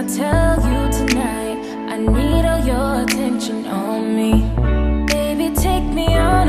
I'll tell you tonight I need all your attention on me. Baby, take me on